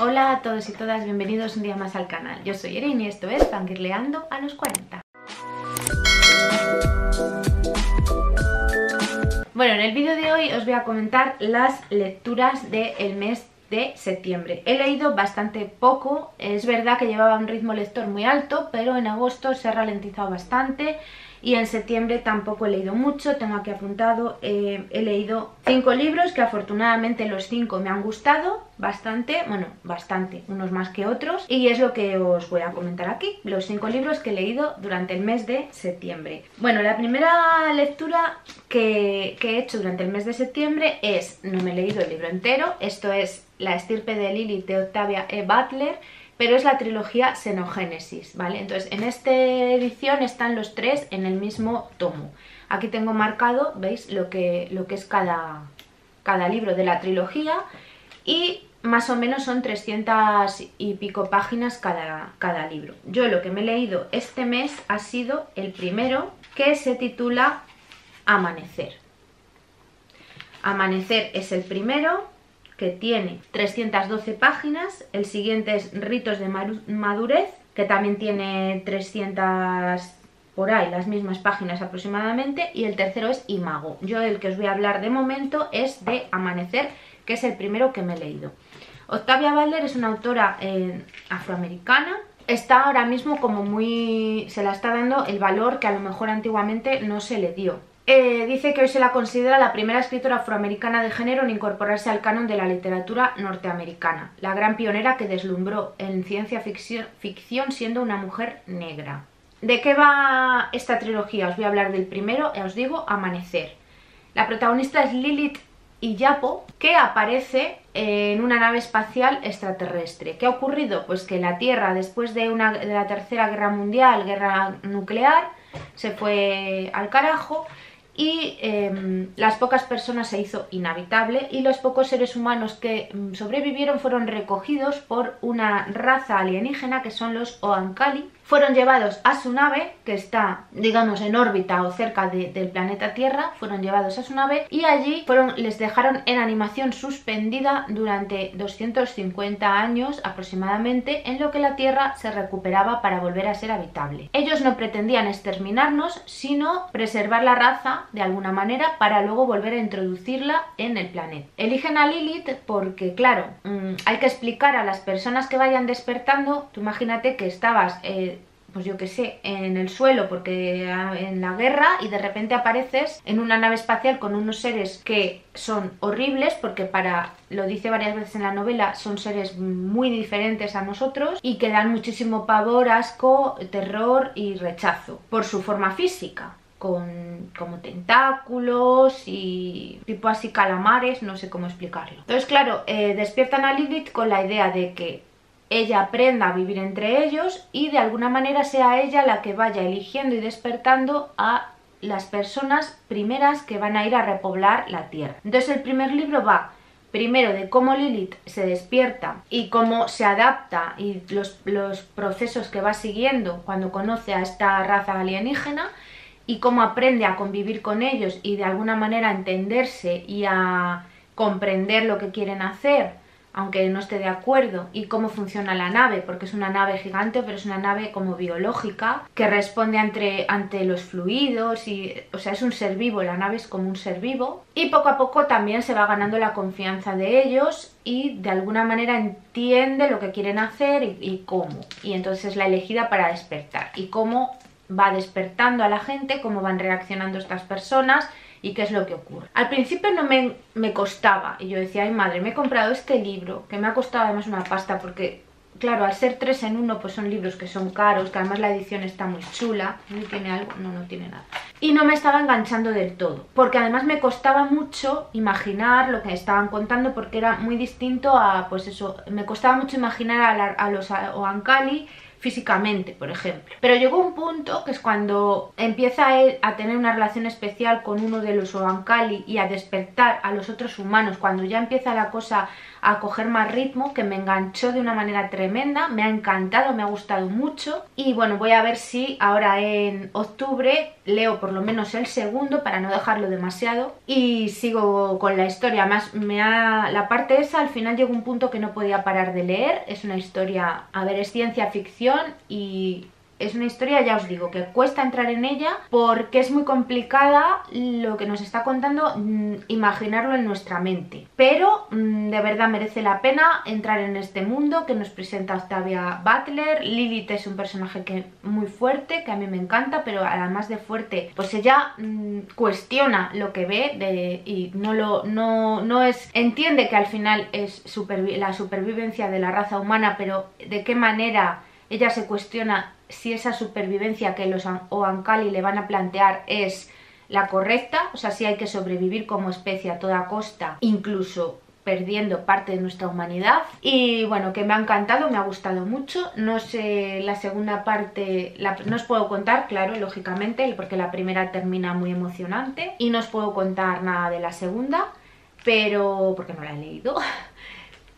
Hola a todos y todas, bienvenidos un día más al canal. Yo soy Erin y esto es Fangirleando a los 40. Bueno, en el vídeo de hoy os voy a comentar las lecturas del mes de septiembre. He leído bastante poco, es verdad que llevaba un ritmo lector muy alto, pero en agosto se ha ralentizado bastante y en septiembre tampoco he leído mucho, tengo aquí apuntado, eh, he leído cinco libros que afortunadamente los cinco me han gustado bastante, bueno, bastante, unos más que otros y es lo que os voy a comentar aquí, los cinco libros que he leído durante el mes de septiembre. Bueno, la primera lectura que, que he hecho durante el mes de septiembre es, no me he leído el libro entero, esto es La estirpe de Lilith de Octavia E. Butler pero es la trilogía Xenogénesis, ¿vale? Entonces, en esta edición están los tres en el mismo tomo. Aquí tengo marcado, ¿veis? Lo que, lo que es cada, cada libro de la trilogía y más o menos son 300 y pico páginas cada, cada libro. Yo lo que me he leído este mes ha sido el primero que se titula Amanecer. Amanecer es el primero, que tiene 312 páginas, el siguiente es Ritos de Madurez, que también tiene 300 por ahí, las mismas páginas aproximadamente, y el tercero es Imago. Yo el que os voy a hablar de momento es de Amanecer, que es el primero que me he leído. Octavia Butler es una autora eh, afroamericana, está ahora mismo como muy... se la está dando el valor que a lo mejor antiguamente no se le dio. Eh, dice que hoy se la considera la primera escritora afroamericana de género en incorporarse al canon de la literatura norteamericana, la gran pionera que deslumbró en ciencia ficción, siendo una mujer negra. ¿De qué va esta trilogía? Os voy a hablar del primero, ya os digo, Amanecer. La protagonista es Lilith Iyapo, que aparece en una nave espacial extraterrestre. ¿Qué ha ocurrido? Pues que la Tierra, después de, una, de la Tercera Guerra Mundial, guerra nuclear, se fue al carajo y em, las pocas personas se hizo inhabitable y los pocos seres humanos que mm, sobrevivieron fueron recogidos por una raza alienígena que son los Oankali fueron llevados a su nave, que está, digamos, en órbita o cerca del planeta Tierra, fueron llevados a su nave y allí fueron, les dejaron en animación suspendida durante 250 años aproximadamente, en lo que la Tierra se recuperaba para volver a ser habitable. Ellos no pretendían exterminarnos, sino preservar la raza de alguna manera para luego volver a introducirla en el planeta. Eligen a Lilith porque, claro, mm, hay que explicar a las personas que vayan despertando, tú imagínate que estabas... Eh, pues yo qué sé, en el suelo porque ah, en la guerra y de repente apareces en una nave espacial con unos seres que son horribles porque para, lo dice varias veces en la novela, son seres muy diferentes a nosotros y que dan muchísimo pavor, asco, terror y rechazo por su forma física con como tentáculos y tipo así calamares, no sé cómo explicarlo. Entonces, claro, eh, despiertan a Lilith con la idea de que ella aprenda a vivir entre ellos y de alguna manera sea ella la que vaya eligiendo y despertando a las personas primeras que van a ir a repoblar la tierra. Entonces el primer libro va primero de cómo Lilith se despierta y cómo se adapta y los, los, procesos que va siguiendo cuando conoce a esta raza alienígena y cómo aprende a convivir con ellos y de alguna manera a entenderse y a comprender lo que quieren hacer aunque no esté de acuerdo, y cómo funciona la nave, porque es una nave gigante, pero es una nave como biológica, que responde ante, ante los fluidos, y, o sea, es un ser vivo, la nave es como un ser vivo, y poco a poco también se va ganando la confianza de ellos y de alguna manera entiende lo que quieren hacer y, y cómo, y entonces es la elegida para despertar, y cómo va despertando a la gente, cómo van reaccionando estas personas, y qué es lo que ocurre. Al principio no me, me costaba y yo decía, ay madre, me he comprado este libro que me ha costado además una pasta porque claro, al ser tres en uno, pues son libros que son caros, que además la edición está muy chula. ¿No tiene algo? No, no tiene nada. Y no me estaba enganchando del todo, porque además me costaba mucho imaginar lo que estaban contando, porque era muy distinto a, pues eso, me costaba mucho imaginar a, a los Oankali físicamente, por ejemplo. Pero llegó un punto que es cuando empieza él a tener una relación especial con uno de los Oankali y a despertar a los otros humanos, cuando ya empieza la cosa a coger más ritmo, que me enganchó de una manera tremenda, me ha encantado, me ha gustado mucho. Y bueno, voy a ver si ahora en octubre leo por lo menos el segundo para no dejarlo demasiado. Y sigo con la historia, más me ha... la parte esa al final llegó un punto que no podía parar de leer, es una historia, a ver, es ciencia ficción y es una historia, ya os digo, que cuesta entrar en ella porque es muy complicada lo que nos está contando, mm, imaginarlo en nuestra mente. Pero mm, de verdad merece la pena entrar en este mundo que nos presenta Octavia Butler. Lilith es un personaje que muy fuerte, que a mí me encanta, pero además de fuerte, pues ella mm, cuestiona lo que ve y no lo no, no es entiende que al final es la supervivencia de la raza humana, pero de qué manera ella se cuestiona si esa supervivencia que los Oankali le van a plantear es la correcta, o sea, si hay que sobrevivir como especie a toda costa, incluso perdiendo parte de nuestra humanidad. Y bueno, que me ha encantado, me ha gustado mucho. No sé, la segunda parte no os puedo contar, claro, lógicamente porque la primera termina muy emocionante y no os puedo contar nada de la segunda pero, porque no la he leído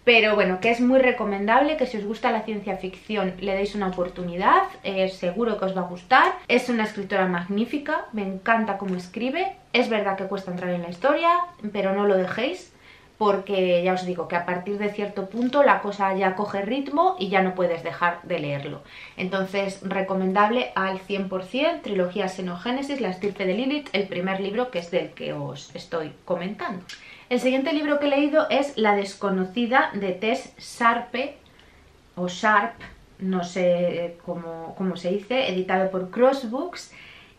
pero bueno, que es muy recomendable, que si os gusta la ciencia ficción le deis una oportunidad, eh, seguro que os va a gustar. Es una escritora magnífica, me encanta cómo escribe, es verdad que cuesta entrar en la historia, pero no lo dejéis, porque ya os digo que a partir de cierto punto la cosa ya coge ritmo y ya no puedes dejar de leerlo. Entonces, recomendable al 100%, trilogía Xenogénesis, La estirpe de Lilith, el primer libro que es del que os estoy comentando. El siguiente libro que he leído es La desconocida de Tess Sharpe, o Sharp, no sé cómo, se dice, editado por Crossbooks.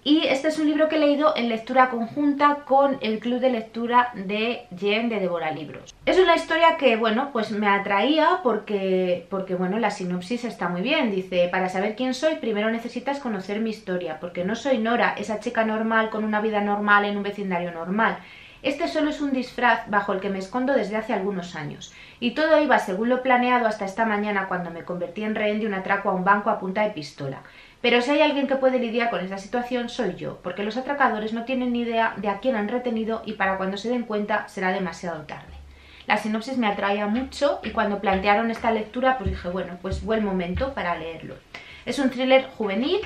Y este es un libro que he leído en lectura conjunta con el club de lectura de Jen de Devora Libros. Es una historia que, bueno, pues me atraía porque, porque, bueno, la sinopsis está muy bien. Dice, para saber quién soy, primero necesitas conocer mi historia, porque no soy Nora, esa chica normal con una vida normal en un vecindario normal. Este solo es un disfraz bajo el que me escondo desde hace algunos años. Y todo iba según lo planeado hasta esta mañana cuando me convertí en rehén de un atraco a un banco a punta de pistola. Pero si hay alguien que puede lidiar con esa situación soy yo, porque los atracadores no tienen ni idea de a quién han retenido y para cuando se den cuenta será demasiado tarde. La sinopsis me atraía mucho y cuando plantearon esta lectura pues dije, bueno, pues buen momento para leerlo. Es un thriller juvenil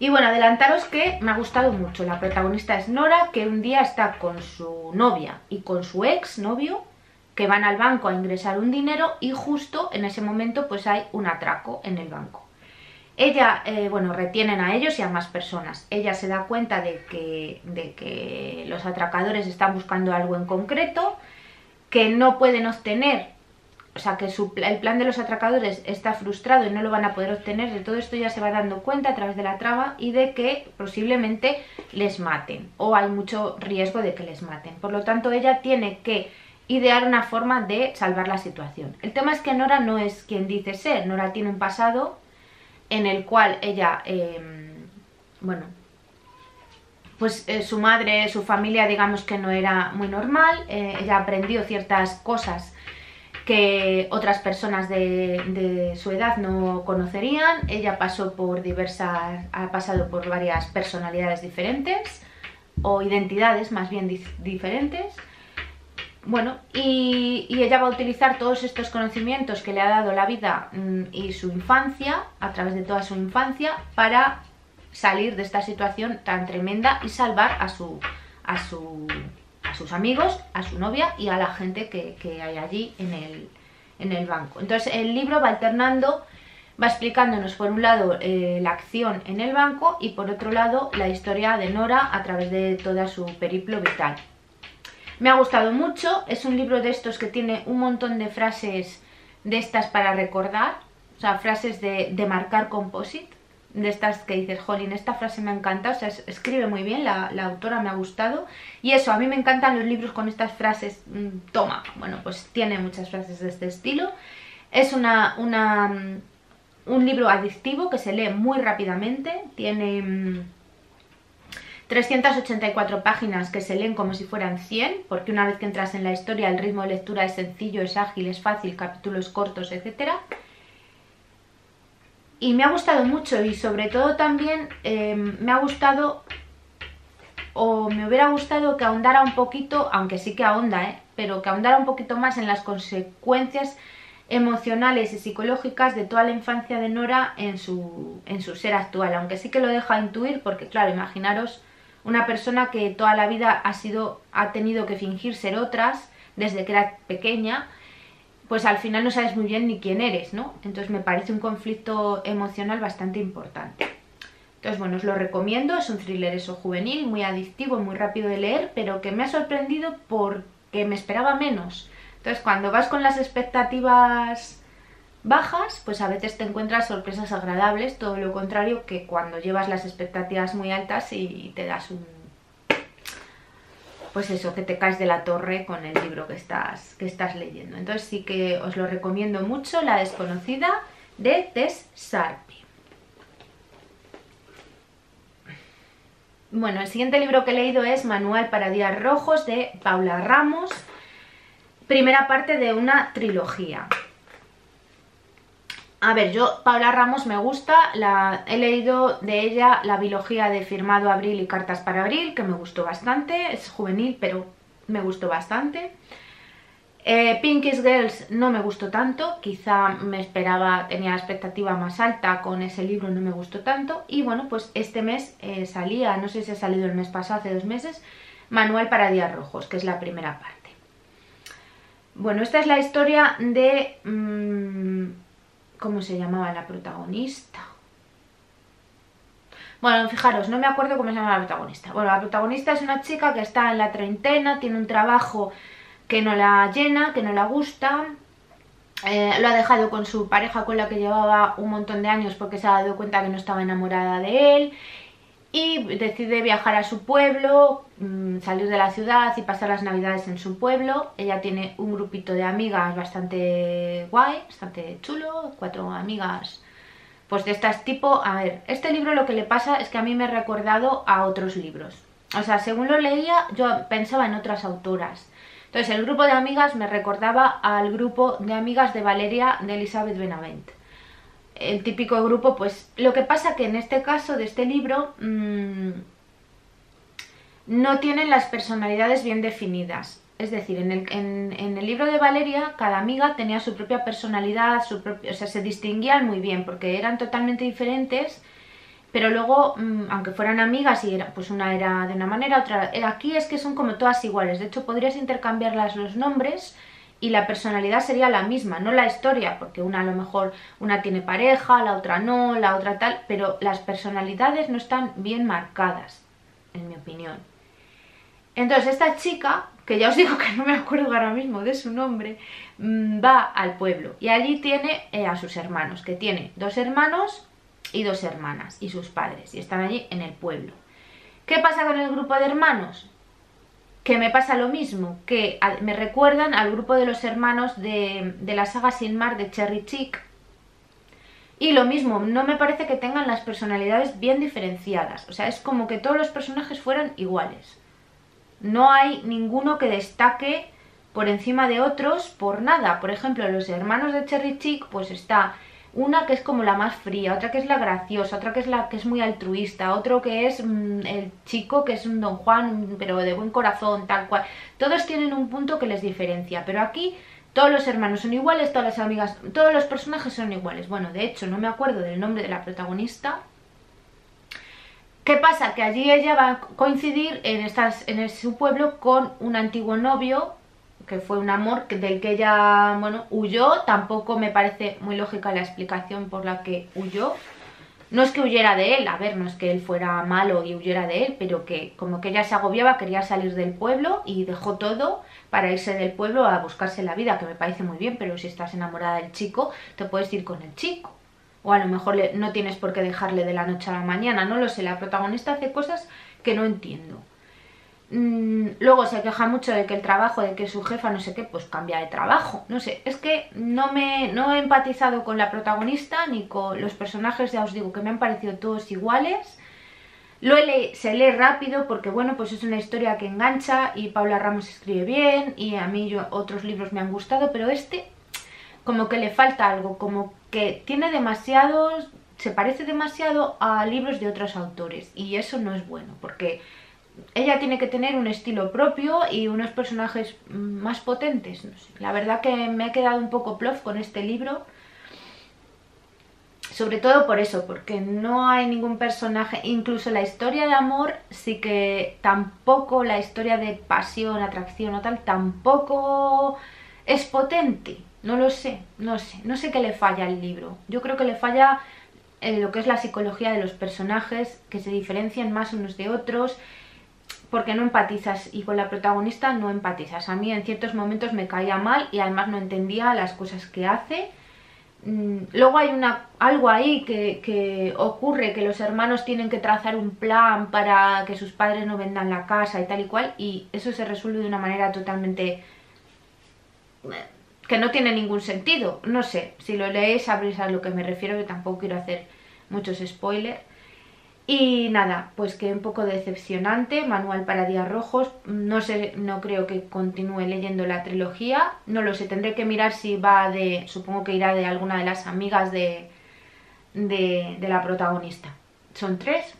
y bueno, adelantaros que me ha gustado mucho. La protagonista es Nora, que un día está con su novia y con su ex novio, que van al banco a ingresar un dinero y justo en ese momento pues hay un atraco en el banco. Ella, eh, bueno, retienen a ellos y a más personas. Ella se da cuenta de que, de que los atracadores están buscando algo en concreto, que no pueden obtener o sea, que el plan de los atracadores está frustrado y no lo van a poder obtener, de todo esto ya se va dando cuenta a través de la trama y de que posiblemente les maten o hay mucho riesgo de que les maten. Por lo tanto, ella tiene que idear una forma de salvar la situación. El tema es que Nora no es quien dice ser, Nora tiene un pasado en el cual ella, em, bueno, pues eh, su madre, su familia digamos que no era muy normal, eh, ella aprendió ciertas cosas que otras personas de, su edad no conocerían. Ella pasó por diversas, ha pasado por varias personalidades diferentes, o identidades más bien diferentes. Bueno, y, ella va a utilizar todos estos conocimientos que le ha dado la vida mm, y su infancia, a través de toda su infancia, para salir de esta situación tan tremenda y salvar a su, a su sus amigos, a su novia y a la gente que, hay allí en el, en el, banco. Entonces el libro va alternando, va explicándonos por un lado eh, la acción en el banco y por otro lado la historia de Nora a través de toda su periplo vital. Me ha gustado mucho, es un libro de estos que tiene un montón de frases de estas para recordar, o sea, frases de, de marcar composite, de estas que dices, jolín, esta frase me encanta, o sea, escribe muy bien, la, autora me ha gustado. Y eso, a mí me encantan los libros con estas frases, mm, toma, bueno, pues tiene muchas frases de este estilo. Es una, una, mm, un libro adictivo que se lee muy rápidamente, tiene 384 mm, páginas que se leen como si fueran 100, porque una vez que entras en la historia el ritmo de lectura es sencillo, es ágil, es fácil, capítulos cortos, etcétera y me ha gustado mucho y sobre todo también eh, me ha gustado o me hubiera gustado que ahondara un poquito, aunque sí que ahonda, ¿eh? pero que ahondara un poquito más en las consecuencias emocionales y psicológicas de toda la infancia de Nora en su, en su ser actual, aunque sí que lo deja intuir porque claro, imaginaros una persona que toda la vida ha sido ha tenido que fingir ser otras desde que era pequeña, pues al final no sabes muy bien ni quién eres, ¿no? Entonces me parece un conflicto emocional bastante importante. Entonces, bueno, os lo recomiendo, es un thriller eso juvenil, muy adictivo, muy rápido de leer, pero que me ha sorprendido porque me esperaba menos. Entonces, cuando vas con las expectativas bajas, pues a veces te encuentras sorpresas agradables, todo lo contrario que cuando llevas las expectativas muy altas y te das un... Pues eso, que te caes de la torre con el libro que estás, que estás leyendo. Entonces sí que os lo recomiendo mucho, La desconocida de Tess Sharp. Bueno, el siguiente libro que he leído es Manual para días rojos de Paula Ramos, primera parte de una trilogía. A ver, yo, Paula Ramos me gusta, he leído de ella la biología de Firmado Abril y Cartas para Abril, que me gustó bastante, es juvenil, pero me gustó bastante. Eh, Pinkies Girls no me gustó tanto, quizá me esperaba, tenía expectativa más alta con ese libro, no me gustó tanto. Y bueno, pues este mes eh, salía, no sé si ha salido el mes pasado, hace dos meses, Manual para Días Rojos, que es la primera parte. Bueno, esta es la historia de... Mm, ¿Cómo se llamaba la protagonista? Bueno, fijaros, no me acuerdo cómo se llama la protagonista. Bueno, la protagonista es una chica que está en la treintena, tiene un trabajo que no la llena, que no la gusta, eh, lo ha dejado con su pareja con la que llevaba un montón de años porque se ha dado cuenta que no estaba enamorada de él y decide viajar a su pueblo, mm, salir de la ciudad y pasar las navidades en su pueblo. Ella tiene un grupito de amigas bastante guay, bastante chulo, cuatro amigas pues de estas tipo... A ver, este libro lo que le pasa es que a mí me ha recordado a otros libros. O sea, según lo leía yo pensaba en otras autoras. Entonces el grupo de amigas me recordaba al grupo de amigas de Valeria de Elizabeth Benavent. El típico grupo, pues lo que pasa que en este caso de este libro mmm, no tienen las personalidades bien definidas. Es decir, en el, en el, libro de Valeria cada amiga tenía su propia personalidad, su propio, o sea, se distinguían muy bien porque eran totalmente diferentes pero luego, mm, aunque fueran amigas y era, pues una era de una manera, otra... Eh, aquí es que son como todas iguales, de hecho podrías intercambiarlas los nombres y la personalidad sería la misma, no la historia, porque una a lo mejor una tiene pareja, la otra no, la otra tal, pero las personalidades no están bien marcadas, en mi opinión. Entonces esta chica, que ya os digo que no me acuerdo ahora mismo de su nombre, mm, va al pueblo y allí tiene eh, a sus hermanos, que tiene dos hermanos y dos hermanas y sus padres y están allí en el pueblo. ¿Qué pasa con el grupo de hermanos? Que me pasa lo mismo, que me recuerdan al grupo de los hermanos de, de la saga Sin Mar de Cherry Chick. Y lo mismo, no me parece que tengan las personalidades bien diferenciadas. O sea, es como que todos los personajes fueran iguales. No hay ninguno que destaque por encima de otros por nada. Por ejemplo, los hermanos de Cherry Chick, pues está una que es como la más fría, otra que es la graciosa, otra que es la que es muy altruista, otro que es mm, el chico que es un don Juan, pero de buen corazón, tal cual. Todos tienen un punto que les diferencia, pero aquí todos los hermanos son iguales, todas las amigas, todos los personajes son iguales. Bueno, de hecho, no me acuerdo del nombre de la protagonista. ¿Qué pasa? Que allí ella va a coincidir en, estas, en su pueblo con un antiguo novio que fue un amor del que ella, bueno, huyó, tampoco me parece muy lógica la explicación por la que huyó. No es que huyera de él, a ver, no es que él fuera malo y huyera de él, pero que como que ella se agobiaba, quería salir del pueblo y dejó todo para irse del pueblo a buscarse la vida, que me parece muy bien, pero si estás enamorada del chico, te puedes ir con el chico. O a lo mejor no tienes por qué dejarle de la noche a la mañana, no lo sé, la protagonista hace cosas que no entiendo. Mm, luego se queja mucho de que el trabajo, de que su jefa no sé qué, pues cambia de trabajo. No sé, es que no me no he empatizado con la protagonista ni con los personajes, ya os digo que me han parecido todos iguales. Lo se lee rápido porque bueno, pues es una historia que engancha y Paula Ramos escribe bien y a mí yo, otros libros me han gustado, pero este como que le falta algo, como que tiene demasiados se parece demasiado a libros de otros autores y eso no es bueno porque ella tiene que tener un estilo propio y unos personajes más potentes. La verdad que me he quedado un poco plof con este libro. Sobre todo por eso, porque no hay ningún personaje, incluso la historia de amor, sí que tampoco la historia de pasión, atracción o tal, tampoco es potente. No lo sé, no sé, no sé qué le falla al libro. Yo creo que le falla eh, lo que es la psicología de los personajes, que se diferencian más unos de otros, porque no empatizas y con la protagonista no empatizas. A mí en ciertos momentos me caía mal y además no entendía las cosas que hace. Mm, luego hay una, algo ahí que, que, ocurre, que los hermanos tienen que trazar un plan para que sus padres no vendan la casa y tal y cual, y eso se resuelve de una manera totalmente... que no tiene ningún sentido. No sé, si lo lees sabréis a lo que me refiero, que tampoco quiero hacer muchos spoilers. Y nada, pues que un poco decepcionante, manual para días rojos, no sé, no creo que continúe leyendo la trilogía, no lo sé, tendré que mirar si va de, supongo que irá de alguna de las amigas de, de, la protagonista. Son tres,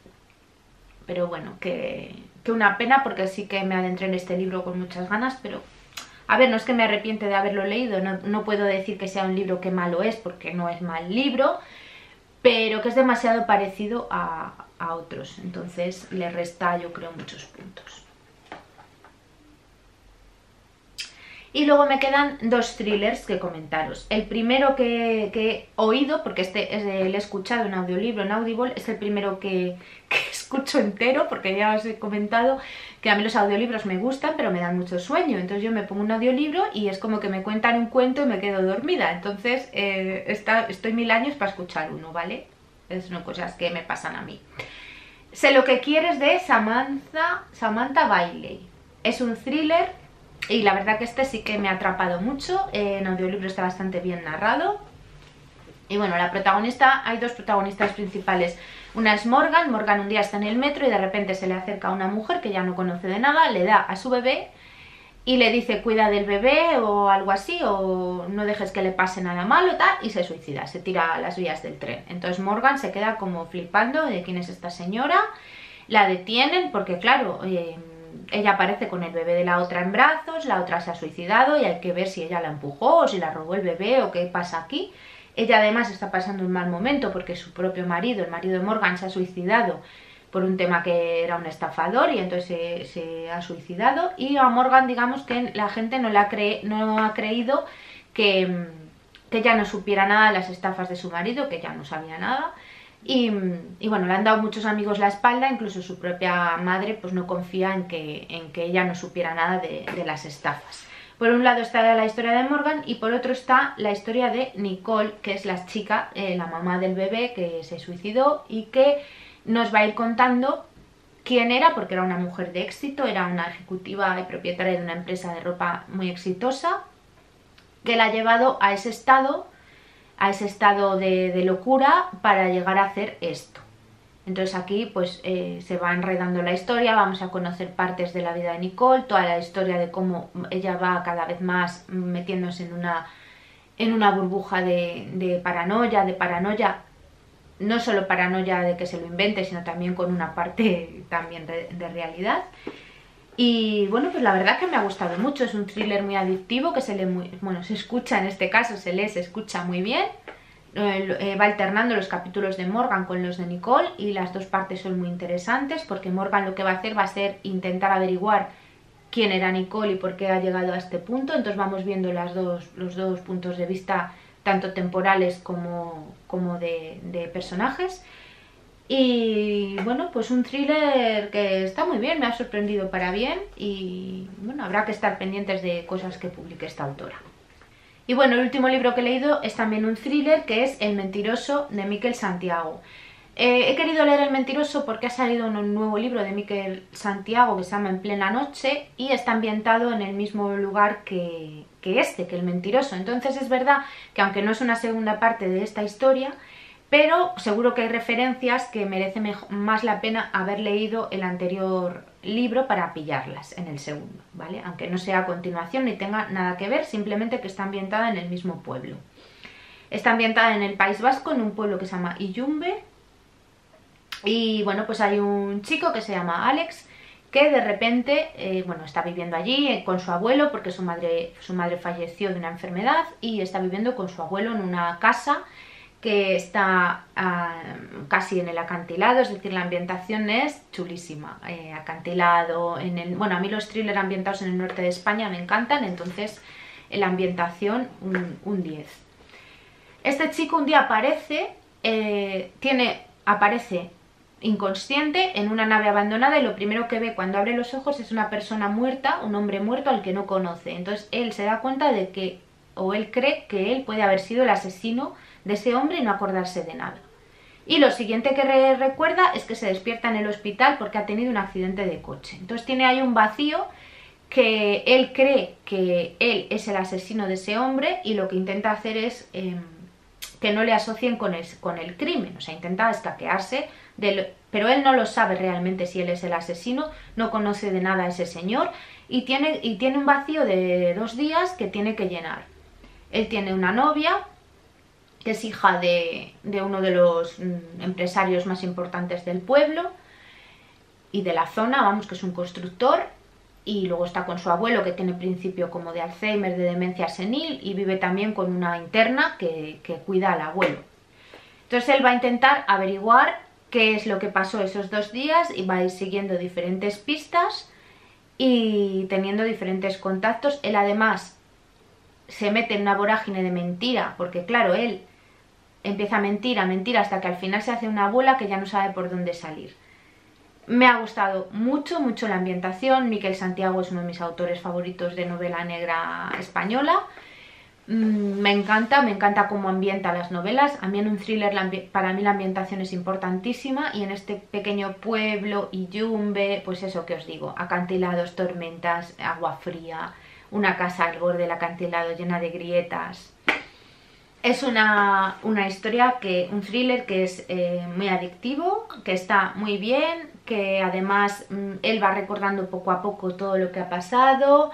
pero bueno, que, que una pena porque sí que me adentré en este libro con muchas ganas, pero a ver, no es que me arrepiente de haberlo leído, no, no, puedo decir que sea un libro que malo es, porque no es mal libro, pero que es demasiado parecido a, a otros. Entonces le resta yo creo muchos puntos. Y luego me quedan dos thrillers que comentaros. El primero que, he oído, porque este es el he escuchado en audiolibro, en Audible, es el primero que, escucho entero, porque ya os he comentado que a mí los audiolibros me gustan, pero me dan mucho sueño. Entonces yo me pongo un audiolibro y es como que me cuentan un cuento y me quedo dormida. Entonces eh, está, estoy mil años para escuchar uno, ¿vale? Es una cosas que me pasan a mí. Sé lo que quieres de Samantha, Samantha Bailey. Es un thriller y la verdad que este sí que me ha atrapado mucho. En audiolibro está bastante bien narrado. Y bueno, la protagonista, hay dos protagonistas principales. Una es Morgan, Morgan un día está en el metro y de repente se le acerca a una mujer que ya no conoce de nada, le da a su bebé y le dice cuida del bebé o algo así o no dejes que le pase nada malo tal y se suicida, se tira a las vías del tren. Entonces Morgan se queda como flipando de quién es esta señora, la detienen porque claro, eh, ella aparece con el bebé de la otra en brazos, la otra se ha suicidado y hay que ver si ella la empujó o si la robó el bebé o qué pasa aquí. Ella además está pasando un mal momento porque su propio marido, el marido de Morgan, se ha suicidado por un tema que era un estafador y entonces se, ha suicidado y a Morgan digamos que la gente no, le ha, no ha creído que, que ya no supiera nada de las estafas de su marido, que ya no sabía nada y, bueno, le han dado muchos amigos la espalda, incluso su propia madre pues no confía en que, en que ella no supiera nada de, las estafas. Por un lado está la historia de Morgan y por otro está la historia de Nicole, que es la chica, eh, la mamá del bebé que se suicidó y que nos va a ir contando quién era, porque era una mujer de éxito, era una ejecutiva y propietaria de una empresa de ropa muy exitosa, que la ha llevado a ese estado, a ese estado de, locura para llegar a hacer esto. Entonces aquí pues eh, se va enredando la historia, vamos a conocer partes de la vida de Nicole, toda la historia de cómo ella va cada vez más metiéndose en una, en una burbuja de, de paranoia, de paranoia no solo paranoia de que se lo invente, sino también con una parte también de, realidad. Y bueno, pues la verdad que me ha gustado mucho, es un thriller muy adictivo que se lee muy, bueno, se escucha en este caso, se lee, se escucha muy bien. Eh, eh, va alternando los capítulos de Morgan con los de Nicole y las dos partes son muy interesantes porque Morgan lo que va a hacer va a ser intentar averiguar quién era Nicole y por qué ha llegado a este punto, entonces vamos viendo las dos, los dos puntos de vista tanto temporales como, como de, personajes. Y bueno, pues un thriller que está muy bien, me ha sorprendido para bien y bueno, habrá que estar pendientes de cosas que publique esta autora. Y bueno, el último libro que he leído es también un thriller que es El mentiroso de Miquel Santiago. Eh, he querido leer El mentiroso porque ha salido un nuevo libro de Miquel Santiago que se llama En plena noche y está ambientado en el mismo lugar que, que este, que El mentiroso. Entonces es verdad que aunque no es una segunda parte de esta historia, pero seguro que hay referencias que merece más la pena haber leído el anterior libro para pillarlas en el segundo, ¿vale? Aunque no sea a continuación ni tenga nada que ver, simplemente que está ambientada en el mismo pueblo. Está ambientada en el País Vasco, en un pueblo que se llama Iyumbe. Y bueno, pues hay un chico que se llama Alex, que de repente, eh, bueno, está viviendo allí eh, con su abuelo, porque su madre, su madre falleció de una enfermedad, y está viviendo con su abuelo en una casa que está ah, casi en el acantilado, es decir, la ambientación es chulísima, eh, acantilado, en el, bueno, a mí los thrillers ambientados en el norte de España me encantan, entonces la ambientación un, 10. Este chico un día aparece, eh, tiene, aparece inconsciente en una nave abandonada y lo primero que ve cuando abre los ojos es una persona muerta, un hombre muerto al que no conoce. Entonces él se da cuenta de que, o él cree que él puede haber sido el asesino de ese hombre y no acordarse de nada. Y lo siguiente que recuerda es que se despierta en el hospital porque ha tenido un accidente de coche. Entonces tiene ahí un vacío que él cree que él es el asesino de ese hombre y lo que intenta hacer es em, que no le asocien con el, con el crimen, o sea, intenta escaquearse, pero él no lo sabe realmente si él es el asesino, no conoce de nada a ese señor y tiene, y tiene un vacío de dos días que tiene que llenar. Él tiene una novia que es hija de, uno de los mm, empresarios más importantes del pueblo y de la zona, vamos, que es un constructor, y luego está con su abuelo que tiene principio como de Alzheimer, de demencia senil, y vive también con una interna que, que cuida al abuelo. Entonces él va a intentar averiguar qué es lo que pasó esos dos días y va a ir siguiendo diferentes pistas y teniendo diferentes contactos. Él además se mete en una vorágine de mentira, porque claro, él empieza a mentir, a mentir, hasta que al final se hace una bola que ya no sabe por dónde salir. Me ha gustado mucho, mucho la ambientación. Miquel Santiago es uno de mis autores favoritos de novela negra española. Mm, me encanta, me encanta cómo ambienta las novelas. A mí en un thriller para mí la ambientación es importantísima y en este pequeño pueblo y yumbe, pues eso que os digo, acantilados, tormentas, agua fría, una casa al borde del acantilado llena de grietas, es una, historia, que un thriller que es eh, muy adictivo, que está muy bien, que además mm, él va recordando poco a poco todo lo que ha pasado,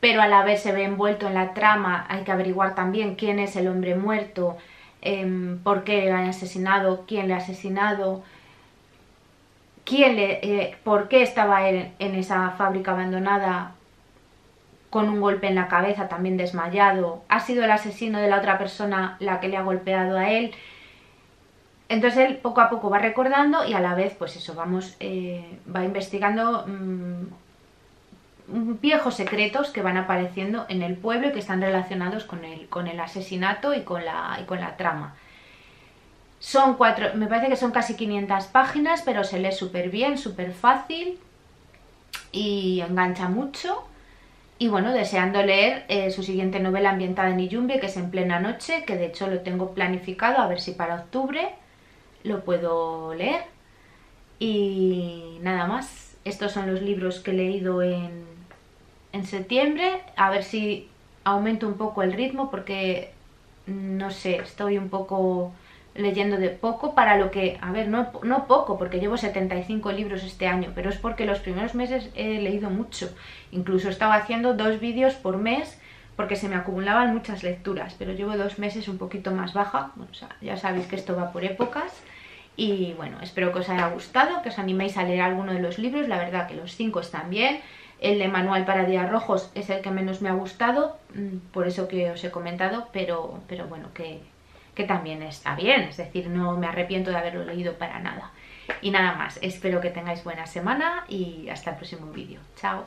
pero a la vez se ve envuelto en la trama, hay que averiguar también quién es el hombre muerto, em, por qué le han asesinado, quién le ha asesinado, quién le, eh, por qué estaba él en esa fábrica abandonada con un golpe en la cabeza, también desmayado. Ha sido el asesino de la otra persona la que le ha golpeado a él. Entonces él poco a poco va recordando y a la vez, pues eso, vamos, eh, va investigando mm, viejos secretos que van apareciendo en el pueblo y que están relacionados con el, con el asesinato y con, la, y con la trama. Son cuatro, me parece que son casi 500 páginas, pero se lee súper bien, súper fácil y engancha mucho. Y bueno, deseando leer eh, su siguiente novela ambientada en Iyumbe, que es En plena noche, que de hecho lo tengo planificado, a ver si para octubre lo puedo leer. Y nada más, estos son los libros que he leído en, en septiembre, a ver si aumento un poco el ritmo, porque no sé, estoy un poco leyendo de poco para lo que, a ver, no, no poco, porque llevo 75 libros este año, pero es porque los primeros meses he leído mucho. Incluso estaba haciendo dos vídeos por mes porque se me acumulaban muchas lecturas, pero llevo dos meses un poquito más baja, ya sabéis que esto va por épocas. Y bueno, espero que os haya gustado, que os animéis a leer alguno de los libros, la verdad que los cinco están bien. El de Manual para Días Rojos es el que menos me ha gustado, mm, por eso que os he comentado, pero, pero bueno, que, que también está bien, es decir, no me arrepiento de haberlo leído para nada. Y nada más, espero que tengáis buena semana y hasta el próximo vídeo. Chao.